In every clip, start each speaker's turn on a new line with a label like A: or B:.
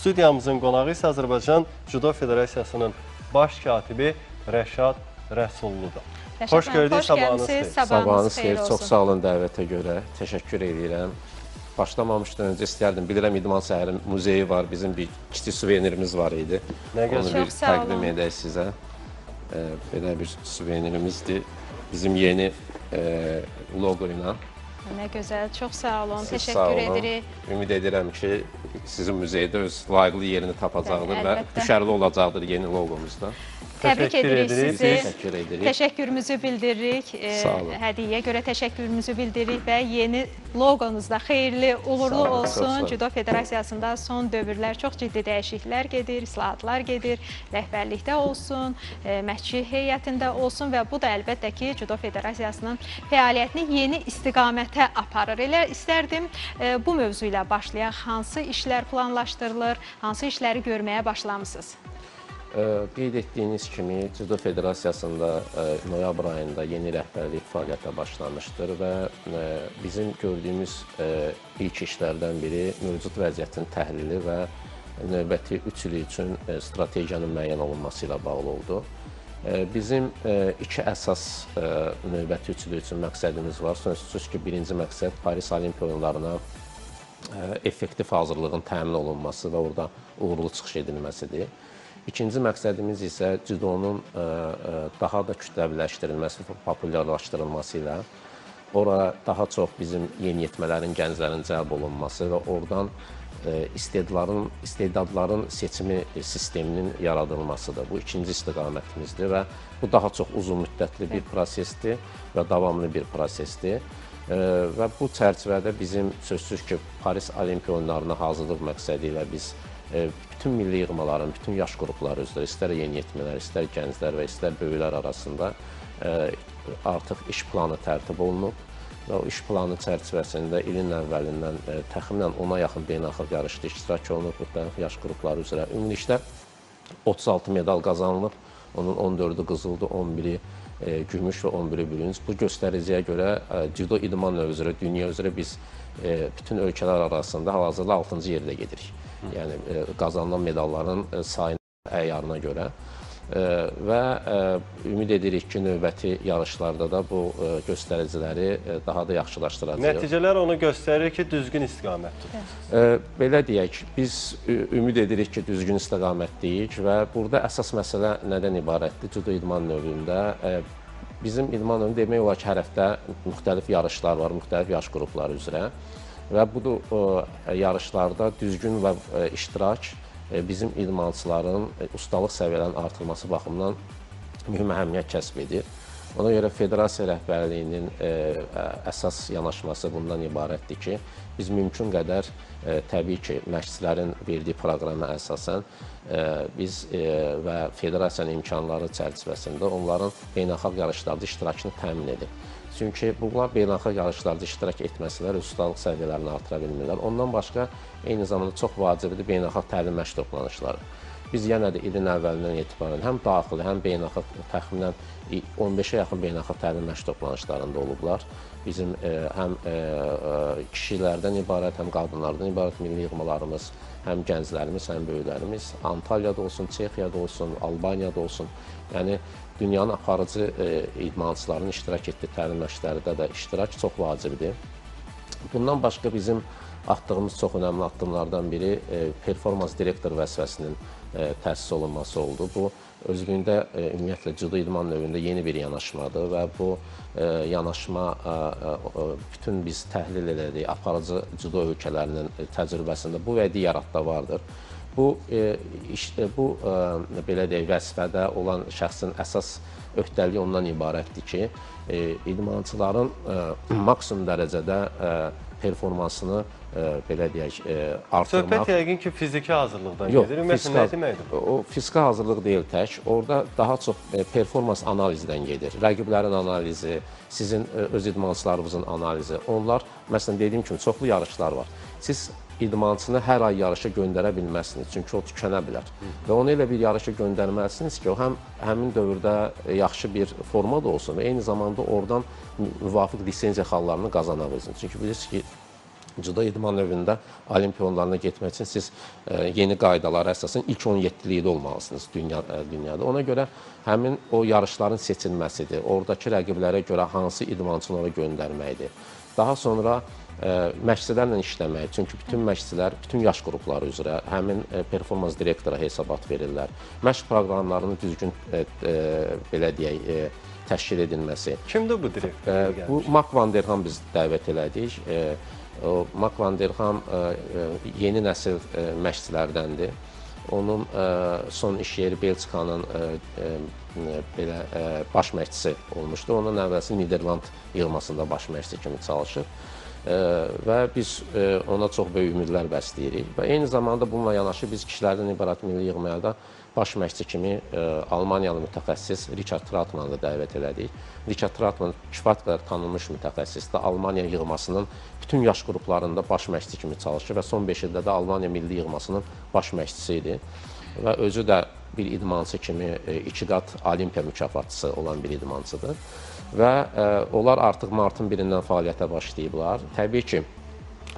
A: Studiyamızın qonağı isə Azərbaycan Judo Federasiyasının baş katibi Rəşad Rəsulludur.
B: Rəşad
A: Xoş gördük, sabahınız xeyir.
B: Sabahınız xeyir.
C: Çox sağ olun dəvətə görə. Təşəkkür edirəm. Başlamamışdan öncə istərdim. Bilirəm İdman Səhəri muzeyi var. Bizim bir kiçik suvenirimiz var idi.
A: Nə
C: Onu
A: gözəl.
C: bir
B: Çox sağ
C: təqdim edək sizə. Belə bir suvenirimizdir. Bizim yeni e, loqo ilə.
B: Nə gözəl, çox sağ olun,
C: Siz sağ
B: təşəkkür
C: olun.
B: edirik.
C: Ümid edirəm ki, sizin muzeydə öz layiqli yerini tapacaqdır
B: Bəli,
C: və
B: əlbəttə.
C: düşərli olacaqdır yeni loqomuzda.
B: Təbrik
A: Təşəkkür
B: edirik
A: edirik.
B: sizi.
C: Təşəkkür edirik.
B: Təşəkkürümüzü bildiririk. E,
C: Sağ olun.
B: Hədiyyəyə görə təşəkkürümüzü bildiririk və yeni loqonuzda xeyirli, uğurlu
C: olun,
B: olsun. Judo Federasiyasında son dövrlər çox ciddi dəyişikliklər gedir, islahatlar gedir, rəhbərlikdə olsun, e, məşqçi heyətində olsun və bu da əlbəttə ki, Judo Federasiyasının fəaliyyətini yeni istiqamətə aparır. Elə istərdim e, bu mövzu ilə başlayaq. Hansı işlər planlaşdırılır, hansı işləri görməyə başlamısınız?
C: Qeyd etdiyiniz kimi Judo Federasiyasında noyabr ayında yeni rəhbərlik fəaliyyətə başlamışdır və bizim gördüyümüz ilk işlərdən biri mövcud vəziyyətin təhlili və növbəti 3 il üçün strategiyanın müəyyən olunması ilə bağlı oldu. Bizim iki əsas növbəti 3 il üçün məqsədimiz var. Sonsuz ki, birinci məqsəd Paris Olimpiya oyunlarına effektiv hazırlığın təmin olunması və orada uğurlu çıxış edilməsidir. İkinci məqsədimiz isə cüdonun ə, ə, daha da kütləviləşdirilməsi, populyarlaşdırılması ilə ora daha çox bizim yeniyetmələrin, gənclərin cəlb olunması və oradan ə, istedadların, istedadların seçimi sisteminin yaradılmasıdır. Bu ikinci istiqamətimizdir və bu daha çox uzunmüddətli bir prosesdir və davamlı bir prosesdir. Və bu çərçivədə bizim sözsüz ki, Paris Olimpiya oyunlarına hazırlıq məqsədi ilə biz bütün milli yığmaların, bütün yaş qrupları üzrə, istər yeniyetmələr, istər gənclər və istər böyüklər arasında ə, artıq iş planı tərtib olunub və o iş planı çərçivəsində ilin əvvəlindən ə, təxminən 10-a yaxın beynəlxalq yarışda iştirak olunub müxtəlif yaş qrupları üzrə. Ümumilikdə 36 medal qazanılıb. Onun 14-ü qızıldı, 11-i e, gümüş və 11-i bürünc. Bu göstəriciyə görə e, judo idman növü üzrə, dünya üzrə biz e, bütün ölkələr arasında hal-hazırda 6-cı yerdə gedirik. Yəni e, qazanılan medalların e, sayına, əyarına görə. E, və ümid edirik ki, növbəti yarışlarda da bu göstəriciləri daha da yaxşılaşdıracağıq.
A: Nəticələr onu göstərir ki, düzgün istiqamət tutur.
C: Ə, Belə deyək, biz ümid edirik ki, düzgün istiqamətdəyik və burada əsas məsələ nədən ibarətdir? Judo idman növündə bizim idman növü demək olar ki, hər həftə müxtəlif yarışlar var, müxtəlif yaş qrupları üzrə və bu ə, yarışlarda düzgün və ə, iştirak ə, bizim idmançıların ustalıq səviyyələrinin artırılması baxımından mühüm əhəmiyyət kəsb edir. Ona görə federasiya rəhbərliyinin e, əsas yanaşması bundan ibarətdir ki, biz mümkün qədər e, təbii ki, məşqçilərin verdiyi proqrama əsasən e, biz e, və federasiyanın imkanları çərçivəsində onların beynəlxalq yarışlarda iştirakını təmin edir. Çünki bunlar beynəlxalq yarışlarda iştirak etməsələr öz ustalıq səviyyələrini artıra bilmirlər. Ondan başqa eyni zamanda çox vacibdir beynəlxalq təlim məşq toplanışları. Biz yenə də ilin əvvəlindən etibarən həm daxili, həm beynəlxalq təxminən 15-ə yaxın beynəlxalq təlim məşq toplanışlarında olublar. Bizim e, həm e, e, kişilərdən ibarət, həm qadınlardan ibarət milli yığmalarımız, həm gənclərimiz, həm böyüklərimiz Antalyada olsun, Çexiyada olsun, Albaniyada olsun. Yəni dünyanın aparıcı e, idmançılarının iştirak etdiyi təlim məşqlərdə də iştirak çox vacibdir. Bundan başqa bizim atdığımız çox önəmli addımlardan biri e, performans direktor vəzifəsinin təsis olunması oldu. Bu özlüyündə e, ümumiyyətlə judo idman növündə yeni bir yanaşmadır və bu e, yanaşma e, e, bütün biz təhlil elədik aparıcı judo ölkələrinin e, təcrübəsində bu və digəratda vardır. Bu e, iş, e, bu e, belə deyək vəzifədə olan şəxsin əsas öhdəliyi ondan ibarətdir ki, e, idmançıların e, maksimum dərəcədə e, performansını e, belə deyək e, artırmaq.
A: Söhbət yəqin ki, fiziki hazırlıqdan
C: Yox,
A: gedir. Ümumiyyətlə nə deməkdir?
C: o fiziki hazırlıq deyil tək. Orada daha çox e, performans analizidən gedir. Rəqiblərin analizi, sizin e, öz idmançılarınızın analizi. Onlar məsələn dediyim kimi çoxlu yarışlar var. Siz idmançını hər ay yarışa göndərə bilməzsiniz, çünki o tükənə bilər. Və onu elə bir yarışa göndərməlisiniz ki, o həm həmin dövrdə e, yaxşı bir formada olsun və eyni zamanda oradan mü- müvafiq lisenziya xallarını qazana bilsin. Çünki bilirsiniz ki, Cüdo idman növündə olimpiya oyunlarına getmək üçün siz ə, yeni qaydalara əsasən ilk 17-likdə olmalısınız dünya ə, dünyada. Ona görə həmin o yarışların seçilməsidir. Oradakı rəqiblərə görə hansı idmançıları göndərməkdir. Daha sonra ə, məşqçilərlə işləmək. Çünki bütün məşqçilər bütün yaş qrupları üzrə həmin performans direktora hesabat verirlər. Məşq proqramlarını düzgün belə deyək, təşkil edilməsi.
A: Kimdir bu direktor?
C: Bu Mak Van der Ham biz dəvət elədik. Mak Van der Ham ə, ə, yeni nəsil ə, məşqçilərdəndir. Onun son iş yeri Belçikanın belə baş məşqçisi olmuşdu. Ondan əvvəlsi Niderland yığmasında baş məşqçi kimi çalışır. Və biz ona çox böyük ümidlər bəsləyirik və eyni zamanda bununla yanaşı biz kişilərdən ibarət milli yığmaya da baş məşqçi kimi Almaniyalı mütəxəssis Richard Trautmanı da dəvət elədik. Richard Trautmann kifayət qədər tanınmış mütəxəssisdir. Almaniya yığmasının bütün yaş qruplarında baş məşqçi kimi çalışır və son 5 ildə də Almaniya milli yığmasının baş məşqçisi idi. Və özü də bir idmançı kimi iki qat olimpiya mükafatçısı olan bir idmançıdır. Və ə, onlar artıq martın 1-dən fəaliyyətə başlayıblar. Təbii ki,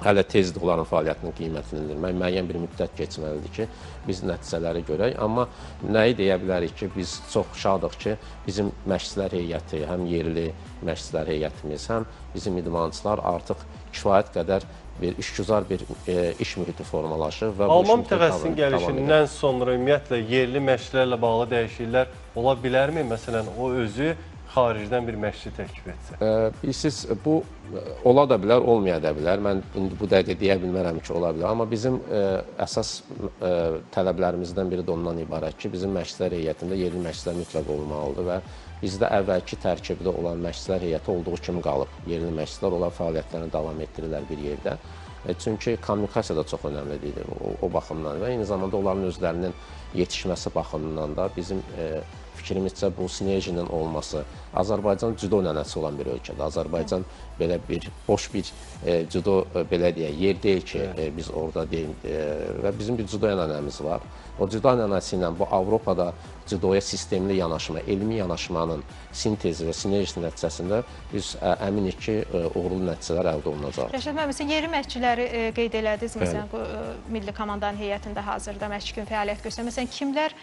C: hələ tezdir onların fəaliyyətinin qiymətləndirmək. Müəyyən bir müddət keçməlidir ki, biz nəticələri görək. Amma nəyi deyə bilərik ki, biz çox şadıq ki, bizim məşqçilər heyəti, həm yerli məşqçilər heyətimiz, həm bizim idmançılar artıq kifayət qədər bir işgüzar bir e, iş mühiti formalaşır və
A: Alman mütəxəssisin gəlişindən sonra ümumiyyətlə yerli məşqçilərlə bağlı dəyişikliklər ola bilərmi? Məsələn, o özü xaricdən bir məşqçi təklif etsə.
C: Ə, Bilirsiniz, bu ola da bilər, olmaya da bilər. Mən indi bu dəqiqə deyə bilmərəm ki, ola bilər. Amma bizim ə, əsas ə, tələblərimizdən biri də ondan ibarət ki, bizim məşqçilər heyətində yerli məşqçilər mütləq olmalıdır və bizdə əvvəlki tərkibdə olan məşqçilər heyəti olduğu kimi qalıb. Yerli məşqçilər onlar fəaliyyətlərini davam etdirirlər bir yerdə. E, Çünki kommunikasiya da çox önəmlidir o, o baxımdan və eyni zamanda onların özlərinin yetişməsi baxımından da bizim e, fikrimizcə bu sinerjinin olması Azərbaycan cüdo nənəsi olan bir ölkədir. Azərbaycan belə bir boş bir e, cüdo belə deyək yer deyil ki, biz orada deyil e, və bizim bir cüdo nənəmiz var. O cüdo nənəsi ilə bu Avropada cüdoya sistemli yanaşma, elmi yanaşmanın sintezi və sinerjisi nəticəsində biz əminik ki, uğurlu nəticələr əldə olunacaq.
B: Rəşad müəllim, məsələn, yerli məşqçiləri qeyd elədiniz, məsələn, milli komandanın heyətində hazırda məşq gün fəaliyyət göstərir. Məsələn, kimlər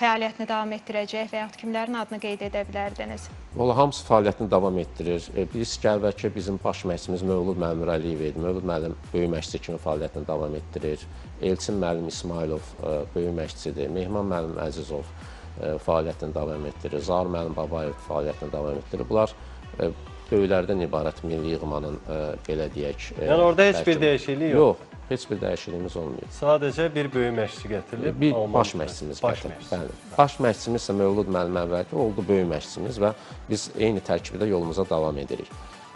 B: fəaliyyətini davam etdirəcək və yaxud kimlərin adını qeyd edə bilərdiniz?
C: Valla hamısı fəaliyyətini davam etdirir. E, Biz ki, əvvəlki bizim baş məşqçimiz Mövlud müəllim Əliyev idi. Mövlud müəllim böyük məşqçi kimi fəaliyyətini davam etdirir. Elçin müəllim İsmailov e, böyük məşqçidir. Mehman müəllim Əzizov e, fəaliyyətini davam etdirir. Zahir müəllim Babayev fəaliyyətini davam etdirir. Bunlar böyüklərdən ibarət milli yığmanın belə deyək.
A: Yəni orada heç bir dəyişiklik yox.
C: Yox, heç bir dəyişikliyimiz olmayıb.
A: Sadəcə bir böyük məşqçi gətirilib.
C: Bir
A: Alman
C: baş məşqçimiz
A: məşqçi.
C: Bəli. Baş məşqçimiz isə Mövlud müəllim əvvəlki oldu böyük məşqçimiz və biz eyni tərkibdə yolumuza davam edirik.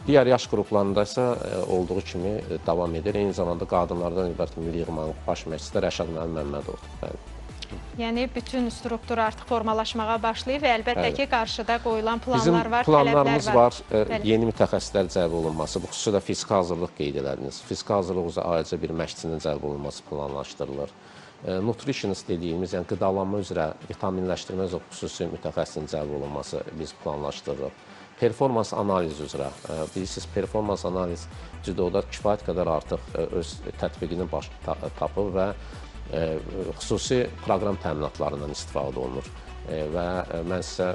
C: Digər yaş qruplarında isə e, olduğu kimi e, davam edir. Eyni zamanda qadınlardan ibarət milli yığmanın baş məşqçisi də Rəşad müəllim Məmmədovdur. Bəli.
B: Yəni bütün struktur artıq formalaşmağa başlayıb və əlbəttə ki, qarşıda qoyulan
C: Bizim
B: planlar var,
C: planlarımız
B: tələblər
C: var.
B: var.
C: e. Yeni mütəxəssislər cəlb olunması, bu xüsusilə fiziki hazırlıq qeyd elədiniz. Fiziki hazırlıq üzrə ayrıca bir məşqçinin cəlb olunması planlaşdırılır. E, Nutritionist dediyimiz, yəni qidalanma üzrə vitaminləşdirmə üzrə xüsusi mütəxəssisin cəlb olunması biz planlaşdırırıq. Performans analiz üzrə, e, bilirsiniz, performans analiz cüdoda kifayət qədər artıq öz tətbiqini baş ta tapıb və xüsusi proqram təminatlarından istifadə olunur. E, və e, mən sizə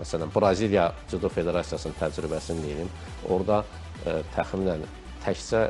C: məsələn Braziliya Cüdo Federasiyasının təcrübəsini deyim. Orada e, təxminən təkcə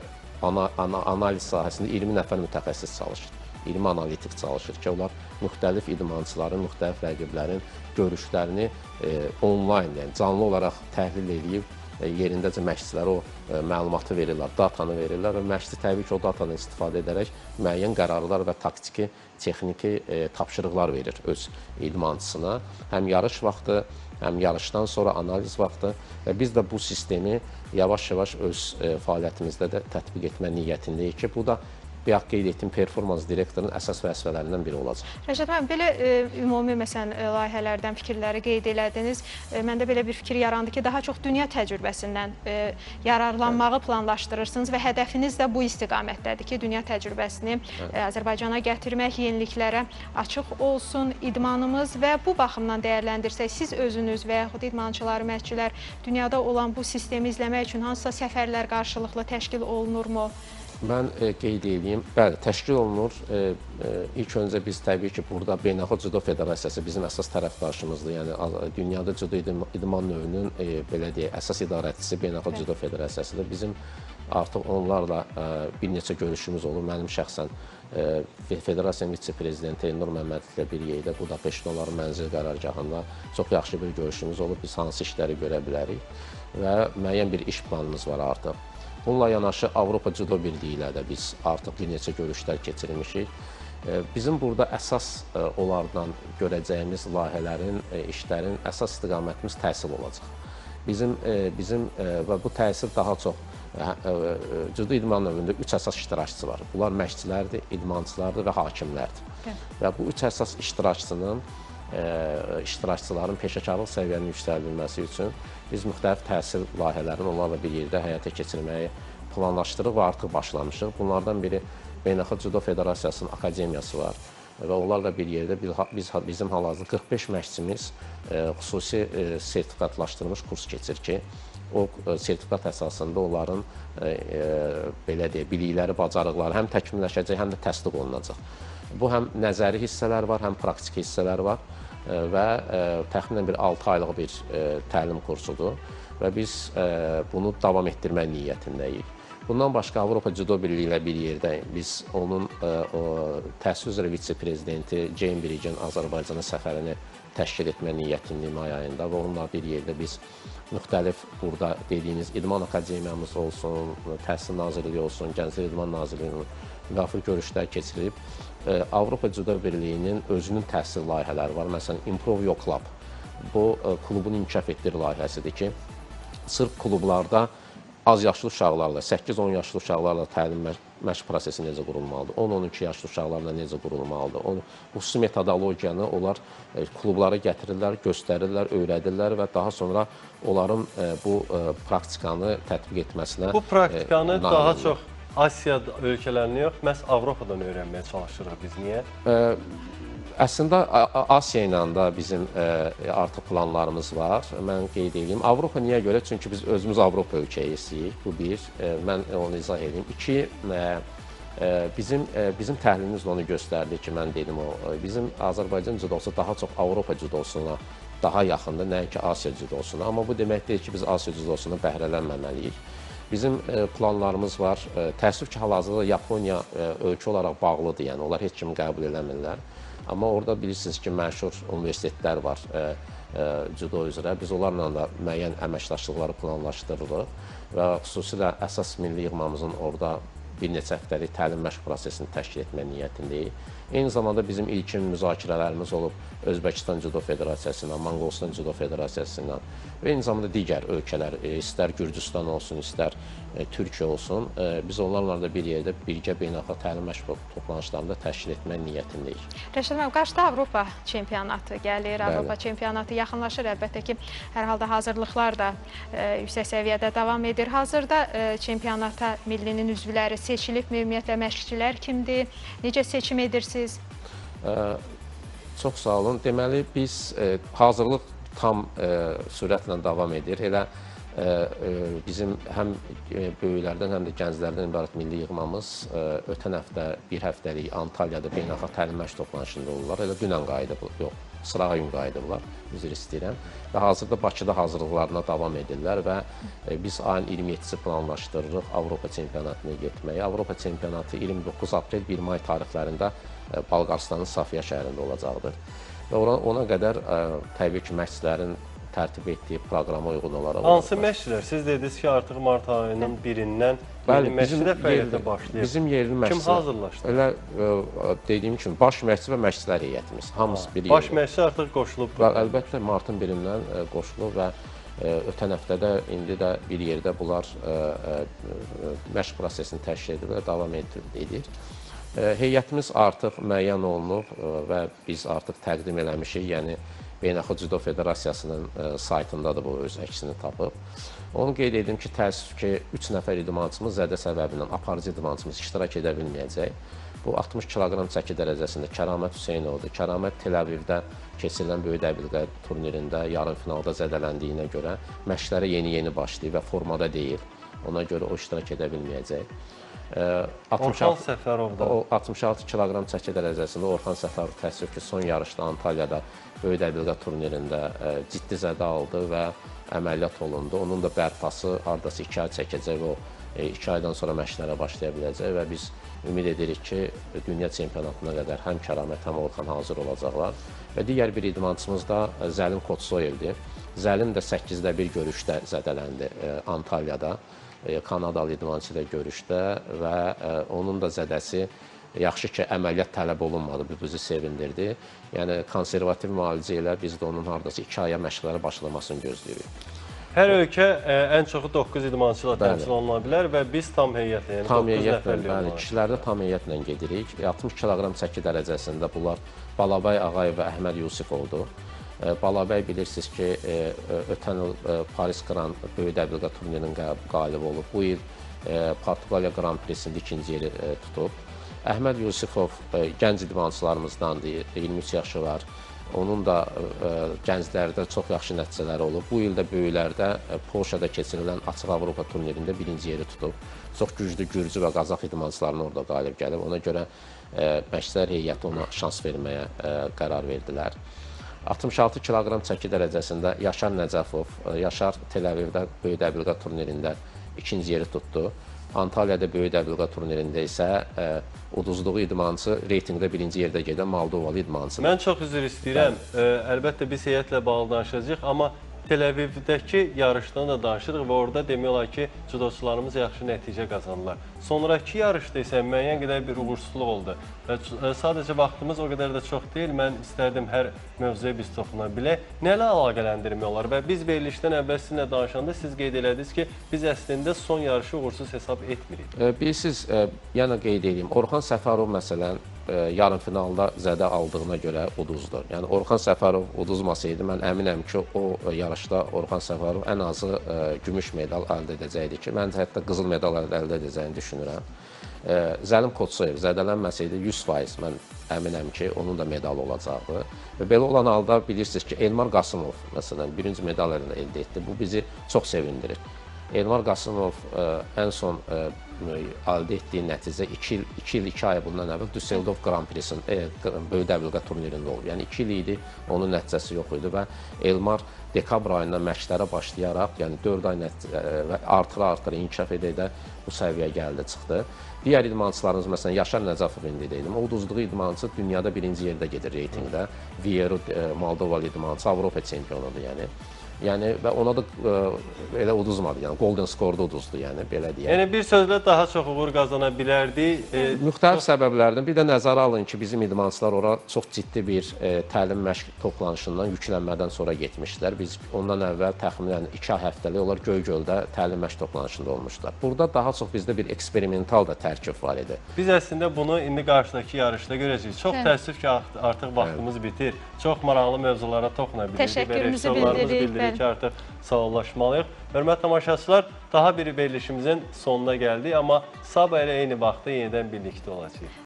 C: ana, ana analiz sahəsində 20 nəfər mütəxəssis çalışır. 20 analitik çalışır ki, onlar müxtəlif idmançıların, müxtəlif rəqiblərin görüşlərini e, onlayn, yəni canlı olaraq təhlil edib e, yerindəcə məşqçilərə o e, məlumatı verirlər, datanı verirlər və məşqçi təbii ki, o datadan istifadə edərək müəyyən qərarlar və taktiki, texniki e, tapşırıqlar verir öz idmançısına. Həm yarış vaxtı, həm yarışdan sonra analiz vaxtı və biz də bu sistemi yavaş-yavaş öz e, fəaliyyətimizdə də tətbiq etmə niyyətindəyik ki, bu da bayaq qeyd etdiyim performans direktorunun əsas vəzifələrindən biri olacaq.
B: Rəşad müəllim, belə e, ümumi məsələn e, layihələrdən fikirləri qeyd elədiniz. E, məndə belə bir fikir yarandı ki, daha çox dünya təcrübəsindən e, yararlanmağı planlaşdırırsınız və hədəfiniz də bu istiqamətdədir ki, dünya təcrübəsini e, Azərbaycana gətirmək, yeniliklərə açıq olsun idmanımız və bu baxımdan dəyərləndirsək, siz özünüz və yaxud idmançılar, məşqçilər dünyada olan bu sistemi izləmək üçün hansısa səfərlər qarşılıqlı təşkil olunurmu?
C: Mən e, qeyd edeyim, bəli, təşkil olunur. E, e, ilk öncə biz təbii ki, burada Beynəlxalq Cüdo Federasiyası bizim əsas tərəfdaşımızdır. Yəni dünyada cüdo idman, növünün belə deyək, əsas idarəçisi Beynəlxalq Cüdo Federasiyasıdır. Bizim artıq onlarla bir neçə görüşümüz olub. Mənim şəxsən Fe- Federasiyanın vitse-prezidenti Elnur Məmmədovla bir yerdə Budapeştdə onların mənzil qərargahında çox yaxşı bir görüşümüz olub. Biz hansı işləri görə bilərik və müəyyən bir iş planımız var artıq. Bununla yanaşı Avropa Cüdo Birliyi ilə də biz artıq bir neçə görüşlər keçirmişik. E, Bizim burada əsas e, onlardan görəcəyimiz layihələrin, e, işlərin əsas istiqamətimiz təhsil olacaq. Bizim bizim və bu təhsil daha çox e, cüdo idman növündə üç əsas iştirakçısı var. Bunlar məşqçilərdir, idmançılardır və hakimlərdir.
B: Bəli.
C: Və bu üç əsas iştirakçının iştirakçıların peşəkarlıq səviyyənin yüksəldilməsi üçün biz müxtəlif təhsil layihələrini onlarla bir yerdə həyata keçirməyi planlaşdırıb və artıq başlamışıq. Bunlardan biri Beynəlxalq Cüdo Federasiyasının akademiyası var və onlarla bir yerdə biz, biz bizim hal-hazırda 45 məşqçimiz e, xüsusi e, sertifikatlaşdırılmış kurs keçir ki, o e, sertifikat əsasında onların belə deyək, bilikləri, bacarıqları həm təkmilləşəcək, həm də təsdiq olunacaq. Bu həm nəzəri hissələr var, həm praktiki hissələr var və e, təxminən bir 6 aylıq bir e, təlim kursudur və biz e, bunu davam etdirmək niyyətindəyik. Bundan başqa Avropa Cüdo Birliyi ilə bir yerdə biz onun o təhsil üzrə vitse-prezidenti Jane Brigin Azərbaycana səfərini təşkil etmə niyyətindəyik may ayında və onunla bir yerdə biz müxtəlif burada dediyiniz idman akademiyamız olsun, Təhsil Nazirliyi olsun, Gənclər İdman Nazirliyinin müvafiq görüşlər keçirilib. E, Avropa Cüdo Birliyinin özünün təhsil layihələri var. Məsələn, Improve Your Club. Bu e, klubun inkişaf etdir layihəsidir ki, sırf klublarda az yaşlı uşaqlarla, 8-10 yaşlı uşaqlarla təlim məş məşq prosesi necə qurulmalıdır, 10-12 yaşlı uşaqlarla necə qurulmalıdır. Onu xüsusi metodologiyanı onlar e, klublara gətirirlər, göstərirlər, öyrədirlər və daha sonra onların e, bu e, praktikanı tətbiq etməsinə
A: Bu praktikanı
C: e,
A: daha çox Asiya ölkələrindən yox, məhz Avropadan öyrənməyə çalışırıq biz. Niyə?
C: Əslində Asiya ilə də bizim artıq planlarımız var. Mən qeyd edeyim. Avropa niyə görə? Çünki biz özümüz Avropa ölkəyisiyik. Bu bir. Mən onu izah edeyim. İki, bizim bizim təhlilimiz onu göstərdi ki, mən dedim o bizim Azərbaycan cüdosu daha çox Avropa cüdosuna daha yaxındır, nəinki Asiya cüdosuna. Amma bu demək deyil ki, biz Asiya cüdosundan bəhrələnməməliyik. Bizim ə, planlarımız var. Ə, Təəssüf ki, hal-hazırda Yaponiya ə, ölkə olaraq bağlıdır, yəni onlar heç kimi qəbul eləmirlər. Amma orada bilirsiniz ki, məşhur universitetlər var cüdo üzrə. Biz onlarla da müəyyən əməkdaşlıqları planlaşdırırıq və xüsusilə əsas milli yığmamızın orada bir neçə həftəlik təlim məşq prosesini təşkil etmə niyyətindəyik. Eyni zamanda bizim ilkin müzakirələrimiz olub Özbəkistan Cüdo Federasiyası ilə, Monqolistan Cüdo Federasiyası ilə və eyni zamanda digər ölkələr, e, istər Gürcüstan olsun, istər e, Türkiyə olsun, e, biz onlarla da bir yerdə birgə beynəlxalq təlim məşq toplanışlarında təşkil etmək niyyətindəyik.
B: Rəşad müəllim, qarşıda Avropa çempionatı gəlir,
C: Bəli.
B: Avropa çempionatı yaxınlaşır. Əlbəttə ki, hər halda hazırlıqlar da yüksək səviyyədə davam edir. Hazırda çempionata millinin üzvləri seçilibmi? Ümumiyyətlə məşqçilər kimdir? Necə seçim edirsiniz?
C: Çox sağ olun. Deməli biz e, hazırlıq tam e, sürətlə davam edir. Elə e, bizim həm böyüklərdən, həm də gənclərdən ibarət milli yığmamız ötən həftə bir həftəlik Antalyada beynəlxalq təlim məşq toplanışında olurlar. Elə dünən qayıdıblar. Yox, sırağa gün qayıdıblar. Üzr istəyirəm. Və hazırda Bakıda hazırlıqlarına davam edirlər və e, biz ayın 27-si planlaşdırırıq Avropa çempionatına getməyi. Avropa çempionatı 29 aprel 1 may tarixlərində e, Balqarıstanın Safiya şəhərində olacaqdır. Və ona, ona qədər ə, təbii ki, məşqçilərin tərtib etdiyi proqrama uyğun olaraq
A: Hansı məşqçilər? Siz dediniz ki, artıq mart ayının 1-dən
C: Bəli,
A: yeni
C: bizim yerli,
A: başlayır.
C: bizim yerli məşqçilər.
A: Kim hazırlaşdı?
C: Elə ə, dediyim kimi baş məşqçi və məşqçilər heyətimiz hamısı bir
A: Baş
C: yerdə.
A: məşqçi artıq qoşulub.
C: Və əlbəttə martın 1-dən ə, qoşulub və ə, ötən həftədə indi də bir yerdə bunlar ə, məşq prosesini təşkil edir və davam edir. Heyətimiz artıq müəyyən olunub və biz artıq təqdim eləmişik. Yəni Beynəlxalq Cüdo Federasiyasının ə, saytındadır bu öz əksini tapıb. Onu qeyd edim ki, təəssüf ki, 3 nəfər idmançımız zədə səbəbindən aparıcı idmançımız iştirak edə bilməyəcək. Bu 60 kiloqram çəki dərəcəsində Kəramət Hüseynovdur. Kəramət Tel-Əvivdə keçirilən böyük dəbilqə turnirində yarım finalda zədələndiyinə görə məşqlərə yeni-yeni başlayıb və formada deyil. Ona görə o iştirak edə bilməyəcək. E,
A: Orxan
C: 66
A: Səfərov da.
C: o 66 kiloqram çəki dərəcəsində Orxan Səfərov təəssüf ki, son yarışda Antalyada böyük dəbilqə turnirində e, ciddi zədə aldı və əməliyyat olundu. Onun da bərpası hardasa 2 ay çəkəcək və o 2 aydan sonra məşqlərə başlaya biləcək və biz ümid edirik ki, dünya çempionatına qədər həm Kəramət, həm Orxan hazır olacaqlar. Və digər bir idmançımız da e, Zəlim Koçsoyevdir. Zəlim də 8-də bir görüşdə zədələndi e, Antalyada. E, Kanadalı idmançı ilə görüşdə və e, onun da zədəsi yaxşı ki, əməliyyat tələb olunmadı. Bu bizi sevindirdi. Yəni konservativ müalicə ilə biz də onun hardasa 2 aya məşqlərə başlamasını gözləyirik.
A: Hər ölkə ə, ən çoxu 9 idmançı ilə təmsil oluna bilər və biz tam heyətlə, yəni
C: Tam
A: 9
C: heyətlə, bəli, kişilərdə tam heyətlə gedirik. 60 kiloqram çəki dərəcəsində bunlar Balabay Ağayev və Əhməd Yusifovdur. E, Balabay bilirsiniz ki, ötən il Paris Grand böyük dəbilqə turnirinin qa- qalibi olub. Bu il Portuqaliya Grand Prix-sində ikinci yeri tutub. Əhməd Yusifov gənc idmançılarımızdandır, 23 yaşı var. Onun da gənclərdə çox yaxşı nəticələri olub. Bu il də böyüklərdə Polşada keçirilən Açıq Avropa turnirində birinci yeri tutub. Çox güclü Gürcü və Qazax idmançılarına orada qalib gəlib. Ona görə məşqçilər heyəti ona şans verməyə qərar verdilər. 66 kiloqram çəki dərəcəsində Yaşar Nəcəfov, e, Yaşar Tel-Əvivdə böyük dəbilqə turnirində ikinci yeri tutdu. Antalyada böyük dəbilqə turnirində isə ə, uduzduğu idmançı reytinqdə birinci yerdə gedən Moldovalı idmançıdır.
A: Mən çox üzr istəyirəm. Ə, əlbəttə biz heyətlə bağlı danışacağıq, amma Tel-Əvivdəki yarışdan da danışırıq və orada demək olar ki, judoçularımız yaxşı nəticə qazandılar. Sonrakı yarışda isə müəyyən qədər bir uğursuzluq oldu. Və ə, sadəcə vaxtımız o qədər də çox deyil. Mən istərdim hər mövzuya biz toxuna bilək. Nələ əlaqələndirmək olar? Və biz verilişdən əvvəl sizinlə danışanda siz qeyd elədiniz ki, biz əslində son yarışı uğursuz hesab etmirik.
C: Ə, Bilirsiniz, ə, yenə qeyd edeyim. Orxan Səfərov məsələn ə, yarım finalda zədə aldığına görə uduzdu. Yəni Orxan Səfərov uduzmasaydı mən əminəm ki, o ə, yarışda Orxan Səfərov ən azı ə, gümüş medal əldə edəcəkdi ki, mən hətta qızıl medal əldə edəcəyini düşünürəm. Ə, Zəlim Koçsoyev zədələnməsəydi 100% mən əminəm ki, onun da medalı olacaqdı. Və belə olan halda bilirsiniz ki, Elmar Qasımov məsələn birinci medal əldə etdi. Bu bizi çox sevindirir. Elmar Qasımov ə, ən son ə, əldə etdiyi nəticə 2 il 2 il 2 ay bundan əvvəl Düsseldorf Grand Prix-sin e, böyük dəbilqə turnirində olub. Yəni 2 il idi, onun nəticəsi yox idi və Elmar dekabr ayından məşqlərə başlayaraq, yəni 4 ay nəticə ə, və artıra-artıra inkişaf edə-edə bu səviyyəyə gəldi, çıxdı. Digər idmançılarımız məsələn Yaşar Nəcəfov indi dedim. O uduzduğu idmançı dünyada birinci yerdə gedir reytinqdə. Vieru e, Moldovalı idmançı Avropa çempionudur, yəni. Yəni və ona da ə, elə uduzmadı, yəni Golden Score-da uduzdu, yəni belə deyək.
A: Yəni bir sözlə daha çox uğur qazana bilərdi. E,
C: Müxtəlif səbəblərdən bir də nəzərə alın ki, bizim idmançılar ora çox ciddi bir e, təlim məşq toplanışından yüklənmədən sonra getmişdilər. Biz ondan əvvəl təxminən 2 həftəlik onlar Göygöldə təlim məşq toplanışında olmuşdular. Burada daha çox bizdə bir eksperimental da tərkib var idi.
A: Biz əslində bunu indi qarşıdakı yarışda görəcəyik. Çox təəssüf ki, art- artıq vaxtımız bitir. Çox maraqlı mövzulara toxuna bildik.
B: Təşəkkürümüzü bildiririk, bəli.
A: ki, artıq sağollaşmalıyıq. Hörmətli tamaşaçılar, daha bir verilişimizin sonuna gəldik, amma sabah elə eyni vaxtda yenidən birlikdə olacağıq.